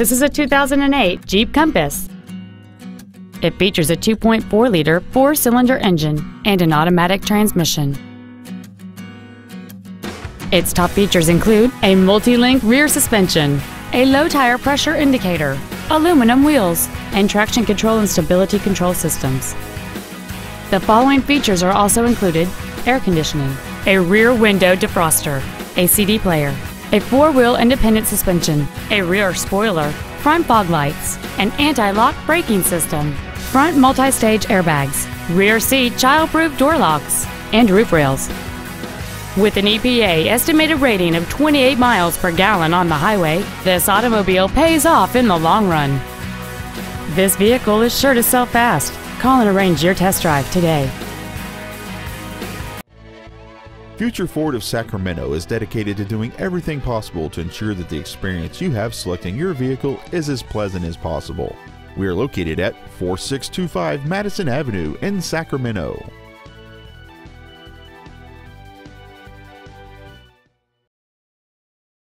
This is a 2008 Jeep Compass. It features a 2.4-liter four-cylinder engine and an automatic transmission. Its top features include a multi-link rear suspension, a low tire pressure indicator, aluminum wheels, and traction control and stability control systems. The following features are also included air conditioning, a rear window defroster, a CD player, a four-wheel independent suspension, a rear spoiler, front fog lights, an anti-lock braking system, front multi-stage airbags, rear seat child-proof door locks, and roof rails. With an EPA estimated rating of 28 miles per gallon on the highway, this automobile pays off in the long run. This vehicle is sure to sell fast. Call and arrange your test drive today. Future Ford of Sacramento is dedicated to doing everything possible to ensure that the experience you have selecting your vehicle is as pleasant as possible. We are located at 4625 Madison Avenue in Sacramento.